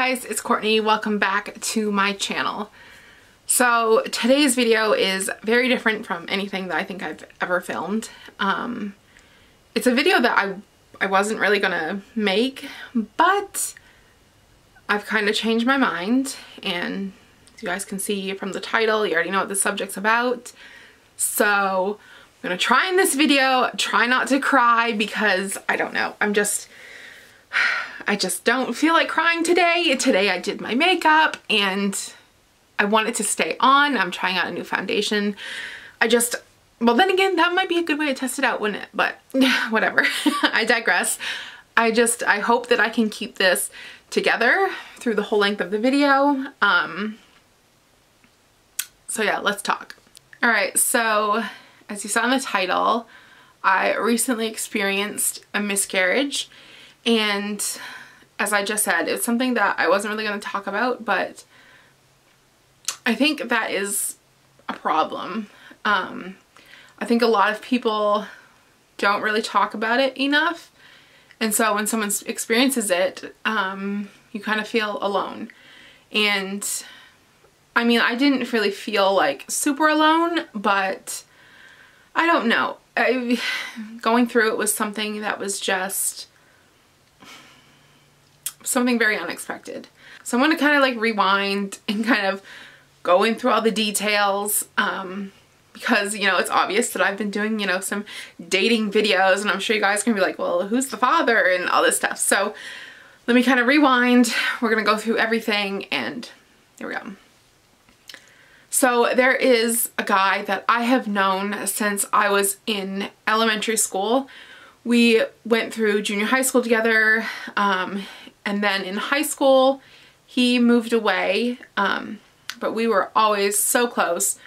guys, it's Courtney. Welcome back to my channel. So today's video is very different from anything that I think I've ever filmed. Um, it's a video that I, I wasn't really gonna make, but I've kind of changed my mind and as you guys can see from the title, you already know what the subject's about. So I'm gonna try in this video, try not to cry because I don't know, I'm just, I just don't feel like crying today. Today I did my makeup and I want it to stay on. I'm trying out a new foundation. I just, well then again, that might be a good way to test it out, wouldn't it? But whatever, I digress. I just, I hope that I can keep this together through the whole length of the video. Um, so yeah, let's talk. All right, so as you saw in the title, I recently experienced a miscarriage and as I just said, it's something that I wasn't really going to talk about, but I think that is a problem. Um, I think a lot of people don't really talk about it enough. And so when someone experiences it, um, you kind of feel alone. And I mean, I didn't really feel like super alone, but I don't know. I, going through it was something that was just something very unexpected. So I'm going to kind of like rewind and kind of going through all the details um, because, you know, it's obvious that I've been doing, you know, some dating videos and I'm sure you guys can be like, well, who's the father and all this stuff. So let me kind of rewind. We're going to go through everything and here we go. So there is a guy that I have known since I was in elementary school. We went through junior high school together um, and then in high school, he moved away, um, but we were always so close,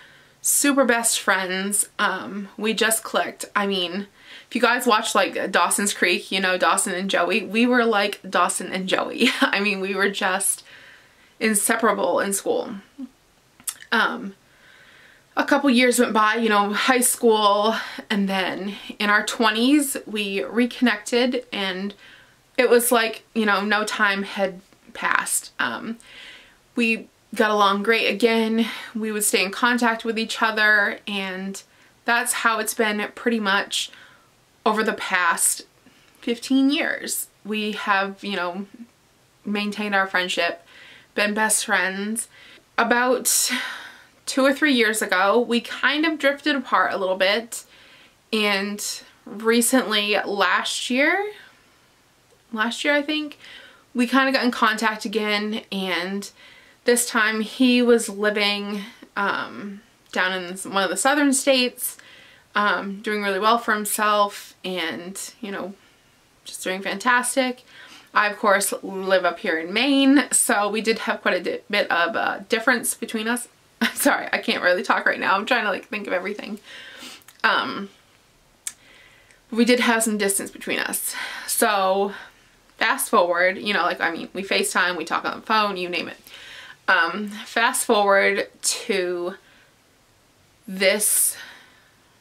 super best friends. Um, we just clicked. I mean, if you guys watch like Dawson's Creek, you know, Dawson and Joey, we were like Dawson and Joey. I mean, we were just inseparable in school. Um, a couple years went by, you know, high school, and then in our 20s, we reconnected and it was like, you know, no time had passed. Um, we got along great again. We would stay in contact with each other and that's how it's been pretty much over the past 15 years. We have, you know, maintained our friendship, been best friends. About two or three years ago, we kind of drifted apart a little bit and recently last year, last year I think, we kind of got in contact again and this time he was living um, down in one of the southern states, um, doing really well for himself and, you know, just doing fantastic. I, of course, live up here in Maine, so we did have quite a bit of a difference between us. Sorry, I can't really talk right now. I'm trying to, like, think of everything. Um, we did have some distance between us. So, fast forward, you know, like, I mean, we FaceTime, we talk on the phone, you name it. Um, fast forward to this,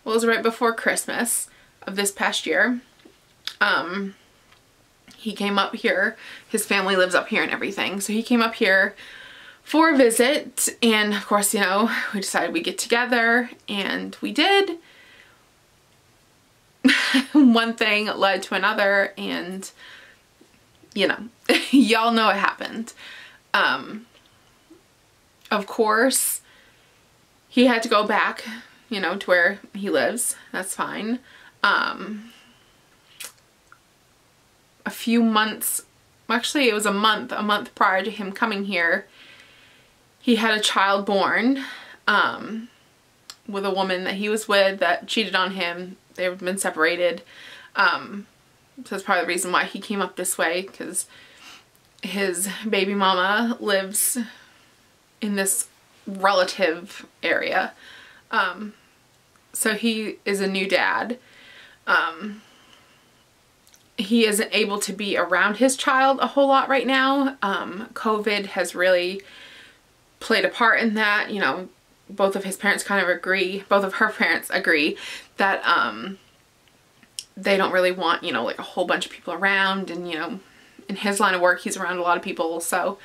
well, it was right before Christmas of this past year. Um, he came up here, his family lives up here and everything, so he came up here for a visit and of course, you know, we decided we'd get together and we did. One thing led to another and you know, y'all know what happened. Um, of course, he had to go back, you know, to where he lives. That's fine. Um, a few months, actually it was a month, a month prior to him coming here, he had a child born um, with a woman that he was with that cheated on him. They've been separated. Um, so that's probably the reason why he came up this way because his baby mama lives in this relative area. Um, so he is a new dad. Um, he isn't able to be around his child a whole lot right now. Um, COVID has really played a part in that. You know, both of his parents kind of agree, both of her parents agree that um, they don't really want, you know, like a whole bunch of people around and, you know, in his line of work, he's around a lot of people, so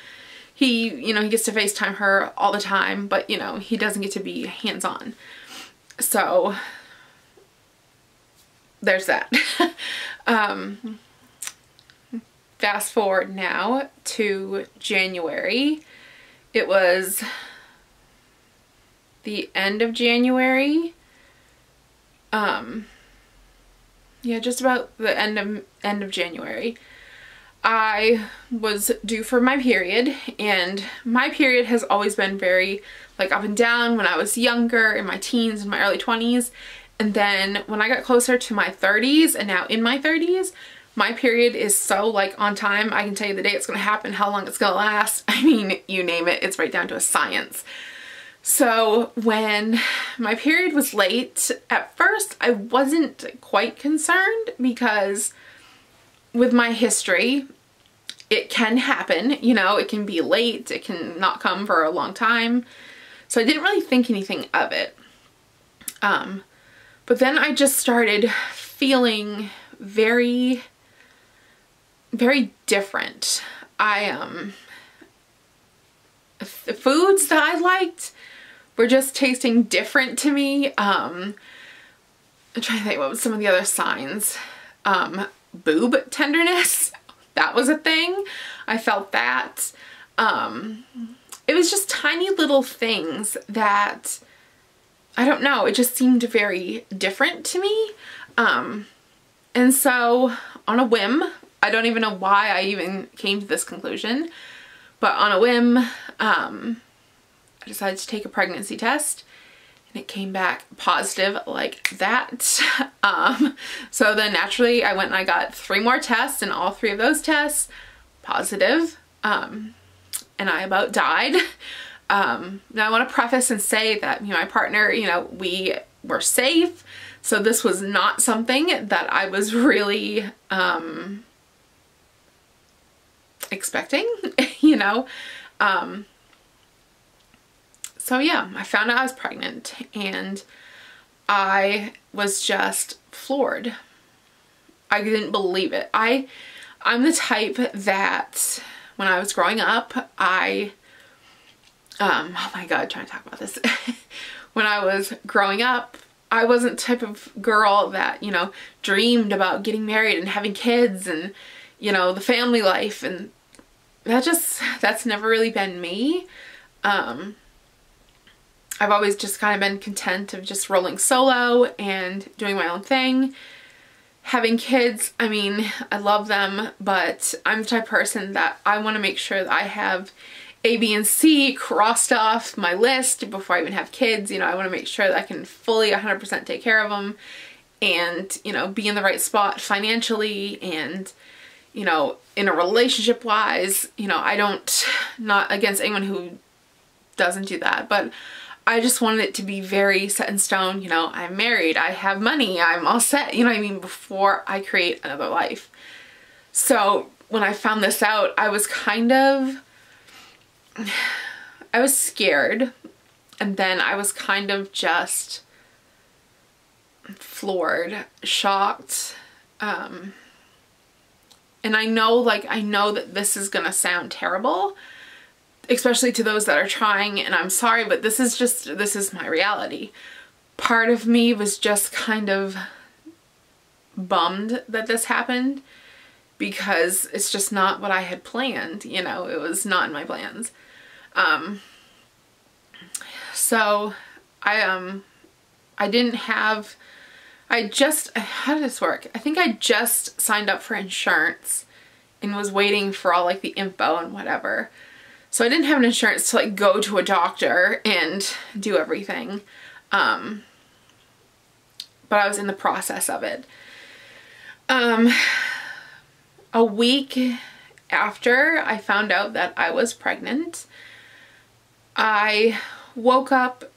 he, you know, he gets to FaceTime her all the time, but, you know, he doesn't get to be hands-on. So, there's that. um, fast forward now to January. It was the end of January. Um, yeah, just about the end of end of January. I was due for my period and my period has always been very like up and down when I was younger in my teens and my early 20s and then when I got closer to my 30s and now in my 30s my period is so like on time. I can tell you the day it's to happen, how long it's to last. I mean, you name it, it's right down to a science. So when my period was late, at first I wasn't quite concerned because with my history, it can happen, you know, it can be late, it can not come for a long time. So I didn't really think anything of it. Um, but then I just started feeling very very different. I, um, the foods that I liked were just tasting different to me. Um, I'm trying to think what was some of the other signs. Um, boob tenderness, that was a thing. I felt that. Um, it was just tiny little things that, I don't know, it just seemed very different to me. Um, and so on a whim, I don't even know why I even came to this conclusion, but on a whim, um, I decided to take a pregnancy test and it came back positive like that. um, so then naturally I went and I got three more tests and all three of those tests positive. Um, and I about died. Um, now I want to preface and say that, you know, my partner, you know, we were safe. So this was not something that I was really, um, expecting, you know. Um, so yeah, I found out I was pregnant and I was just floored. I didn't believe it. I, I'm the type that when I was growing up, I, um, oh my God, trying to talk about this. when I was growing up, I wasn't the type of girl that, you know, dreamed about getting married and having kids and, you know, the family life and that just, that's never really been me. Um, I've always just kind of been content of just rolling solo and doing my own thing. Having kids, I mean, I love them, but I'm the type person that I want to make sure that I have A, B, and C crossed off my list before I even have kids. You know, I want to make sure that I can fully 100% take care of them and, you know, be in the right spot financially and, you know, in a relationship wise, you know, I don't, not against anyone who doesn't do that, but I just wanted it to be very set in stone, you know, I'm married, I have money, I'm all set, you know what I mean, before I create another life. So when I found this out, I was kind of, I was scared and then I was kind of just floored, shocked, um, and I know like I know that this is gonna sound terrible especially to those that are trying and I'm sorry but this is just this is my reality part of me was just kind of bummed that this happened because it's just not what I had planned you know it was not in my plans um so I um I didn't have I just, how did this work? I think I just signed up for insurance and was waiting for all like the info and whatever. So I didn't have an insurance to like go to a doctor and do everything. Um, but I was in the process of it. Um, a week after I found out that I was pregnant, I woke up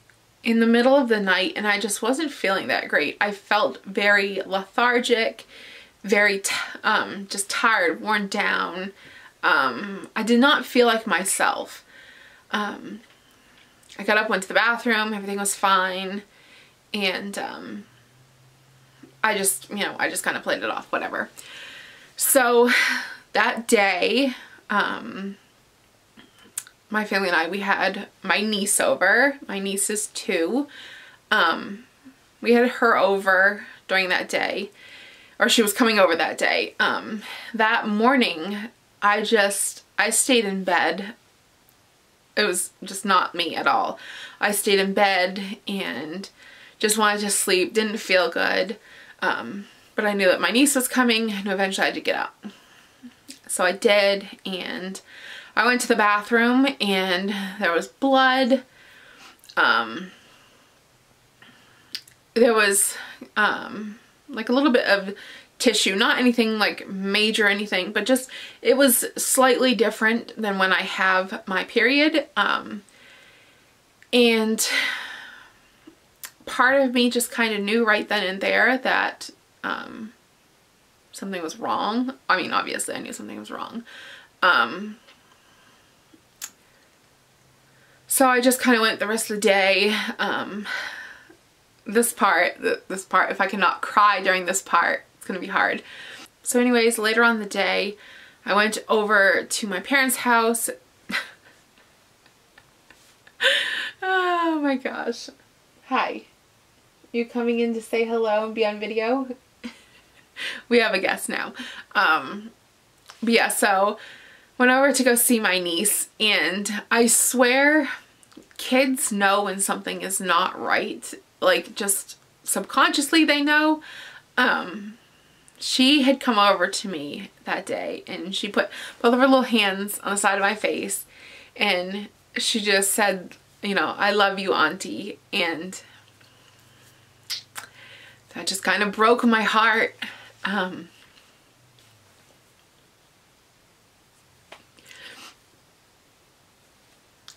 in the middle of the night and I just wasn't feeling that great. I felt very lethargic, very um, just tired, worn down. Um, I did not feel like myself. Um, I got up, went to the bathroom, everything was fine, and um, I just, you know, I just kind of played it off, whatever. So that day, um, my family and I, we had my niece over. My niece is two. Um, we had her over during that day, or she was coming over that day. Um, that morning, I just, I stayed in bed. It was just not me at all. I stayed in bed and just wanted to sleep, didn't feel good. Um, but I knew that my niece was coming and eventually I had to get up. So I did and I went to the bathroom and there was blood. Um, there was um, like a little bit of tissue, not anything like major anything, but just it was slightly different than when I have my period. Um, and part of me just kind of knew right then and there that um, something was wrong. I mean, obviously I knew something was wrong. Um, so I just kind of went the rest of the day. Um, this part, this part, if I cannot cry during this part, to be hard. So anyways, later on the day, I went over to my parents' house. oh my gosh. Hi. You coming in to say hello and be on video? we have a guest now. Um, but yeah, so went over to go see my niece and I swear kids know when something is not right. Like just subconsciously they know. Um, she had come over to me that day and she put both of her little hands on the side of my face and she just said, you know, I love you, auntie. And that just kind of broke my heart. Um,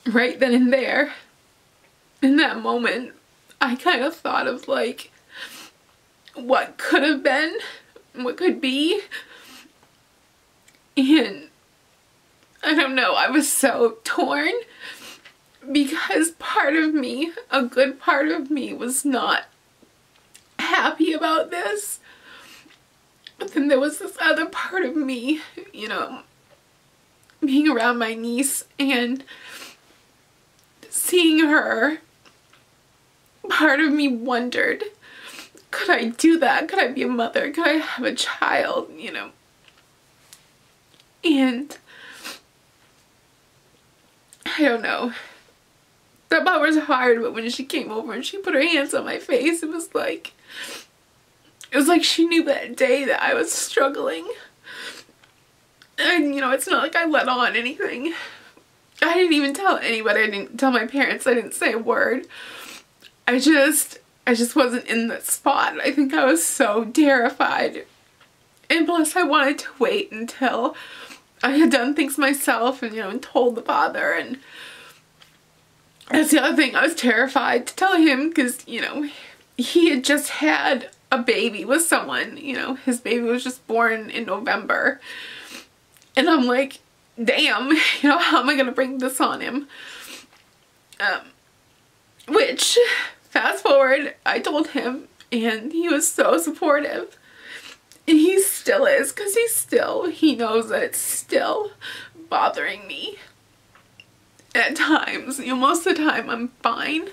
right then and there, in that moment, I kind of thought of like what could have been, what could be. And I don't know, I was so torn because part of me, a good part of me was not happy about this. But then there was this other part of me, you know, being around my niece and seeing her. Part of me wondered, could I do that? Could I be a mother? Could I have a child, you know? And I don't know. That part was hard, but when she came over and she put her hands on my face, it was like, it was like she knew that day that I was struggling. And, you know, it's not like I let on anything. I didn't even tell anybody. I didn't tell my parents. I didn't say a word. I just, I just wasn't in the spot. I think I was so terrified. And plus I wanted to wait until I had done things myself and, you know, and told the father. And that's the other thing. I was terrified to tell him because, you know, he had just had a baby with someone, you know, his baby was just born in November. And I'm like, damn, you know, how am I going to bring this on him? Um, which, fast forward, I told him and he was so supportive. And he still is because he still, he knows that it's still bothering me at times. You know, most of the time I'm fine,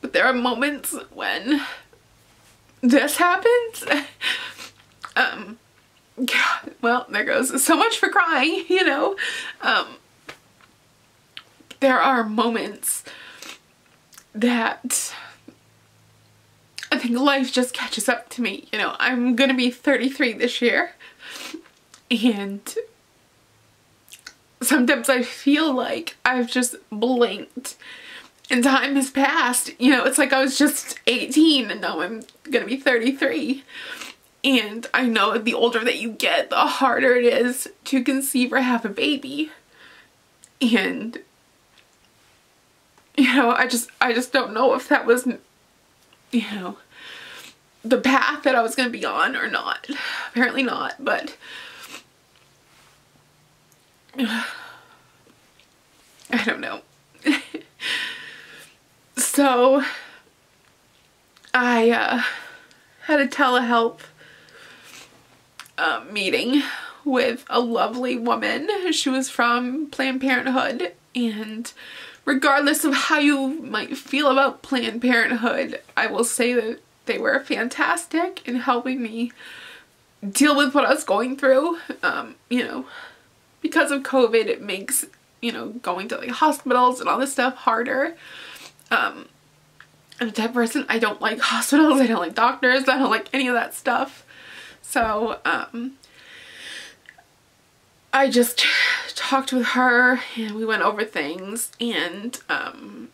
but there are moments when this happens. um, God, well, there goes so much for crying, you know. Um, there are moments that I think life just catches up to me. You know, I'm gonna be 33 this year and sometimes I feel like I've just blinked and time has passed. You know, it's like I was just 18 and now I'm gonna be 33. And I know the older that you get, the harder it is to conceive or have a baby. And, you know, I just, I just don't know if that was, you know, the path that I was gonna be on or not. Apparently not, but I don't know. So I uh, had a telehealth uh, meeting with a lovely woman. She was from Planned Parenthood and regardless of how you might feel about Planned Parenthood, I will say that they were fantastic in helping me deal with what I was going through. Um, you know, because of COVID, it makes, you know, going to like hospitals and all this stuff harder. Um, I'm a type of person, I don't like hospitals, I don't like doctors, I don't like any of that stuff. So, um, I just talked with her and we went over things and um,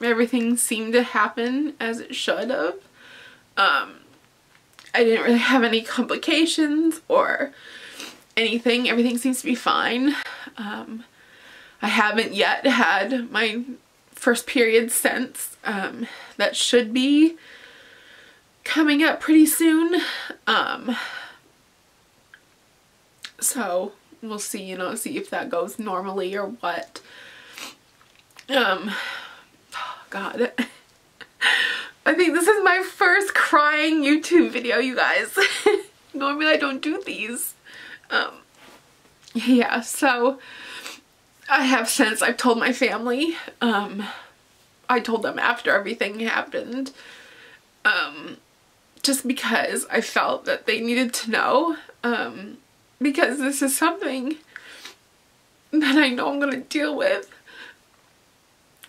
everything seemed to happen as it should have. Um, I didn't really have any complications or anything. Everything seems to be fine. Um, I haven't yet had my first period since. Um, that should be coming up pretty soon. Um, so we'll see, you know, see if that goes normally or what. Um, oh God. I think this is my first crying YouTube video, you guys. Normally I don't do these. Um, yeah, so I have since I've told my family. Um, I told them after everything happened. Um, just because I felt that they needed to know. Um, because this is something that I know I'm going to deal with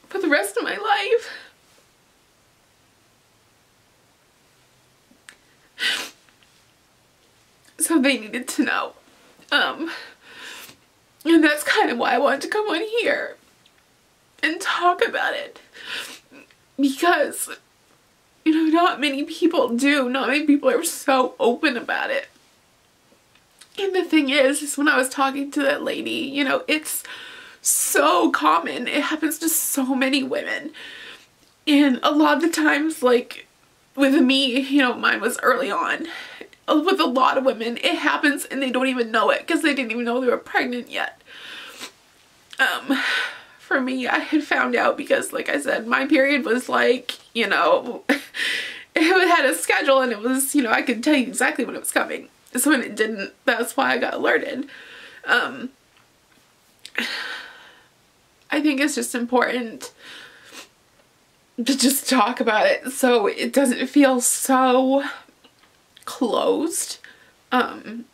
for the rest of my life. So they needed to know. Um, and that's kind of why I wanted to come on here and talk about it. Because, you know, not many people do. Not many people are so open about it. And the thing is, is when I was talking to that lady, you know, it's so common. It happens to so many women. And a lot of the times, like, with me, you know, mine was early on. With a lot of women, it happens and they don't even know it because they didn't even know they were pregnant yet. Um, for me, I had found out because, like I said, my period was like, you know, it had a schedule and it was, you know, I could tell you exactly when it was coming. So when it didn't, that's why I got alerted. Um, I think it's just important to just talk about it so it doesn't feel so closed. Um,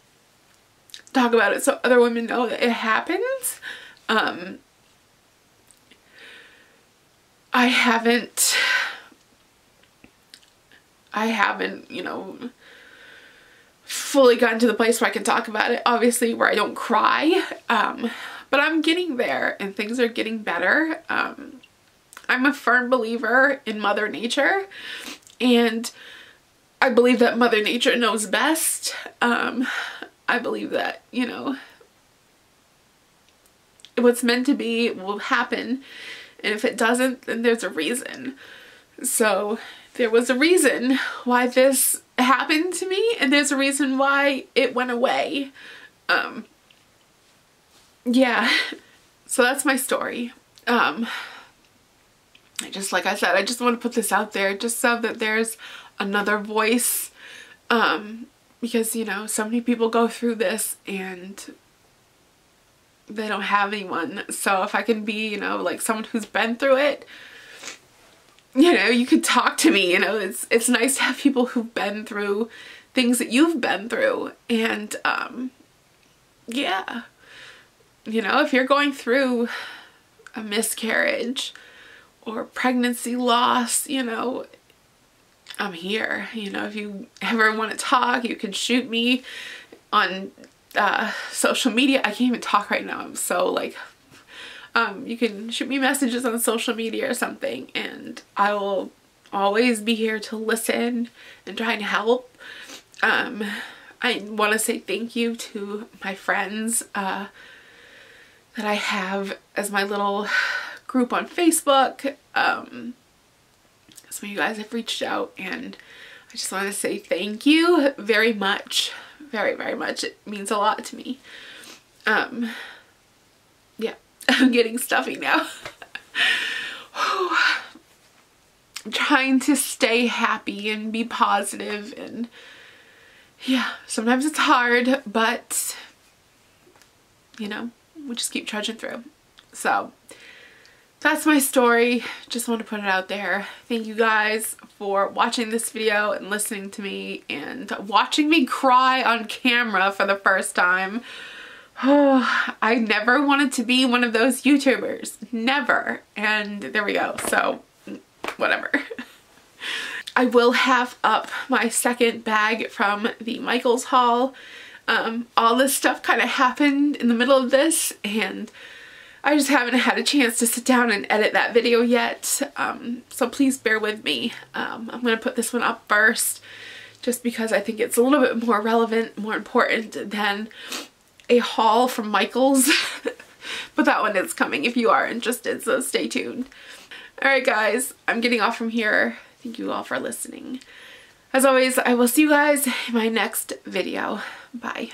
talk about it so other women know that it happens. Um, I haven't, I haven't, you know, fully gotten to the place where I can talk about it, obviously where I don't cry, um, but I'm getting there and things are getting better. Um, I'm a firm believer in Mother Nature and I believe that Mother Nature knows best. Um, I believe that, you know, what's meant to be will happen and if it doesn't then there's a reason. So there was a reason why this happened to me and there's a reason why it went away. Um, yeah, so that's my story. Um, I just, like I said, I just want to put this out there just so that there's another voice. Um, because, you know, so many people go through this and they don't have anyone. So if I can be, you know, like someone who's been through it, you know, you could talk to me, you know, it's, it's nice to have people who've been through things that you've been through. And, um, yeah, you know, if you're going through a miscarriage or pregnancy loss, you know, I'm here. You know, if you ever want to talk, you can shoot me on uh, social media. I can't even talk right now. I'm so like um, you can shoot me messages on social media or something and I will always be here to listen and try and help. Um, I want to say thank you to my friends uh, that I have as my little group on Facebook. Um, some of you guys have reached out and I just want to say thank you very much. Very, very much. It means a lot to me. Um. I'm getting stuffy now. I'm trying to stay happy and be positive and yeah, sometimes it's hard, but you know, we just keep trudging through. So that's my story. Just want to put it out there. Thank you guys for watching this video and listening to me and watching me cry on camera for the first time. Oh, I never wanted to be one of those YouTubers. Never. And there we go. So, whatever. I will have up my second bag from the Michaels haul. Um, all this stuff kind of happened in the middle of this and I just haven't had a chance to sit down and edit that video yet. Um, so please bear with me. Um, I'm going to put this one up first just because I think it's a little bit more relevant, more important than a haul from Michaels. but that one is coming if you are interested, so stay tuned. Alright guys, I'm getting off from here. Thank you all for listening. As always, I will see you guys in my next video. Bye.